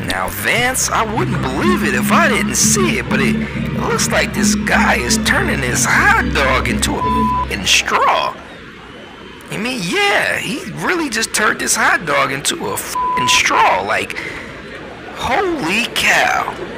Now, Vance, I wouldn't believe it if I didn't see it, but it, looks like this guy is turning his hot dog into a f***ing straw. I mean, yeah, he really just turned this hot dog into a f***ing straw. Like, holy cow.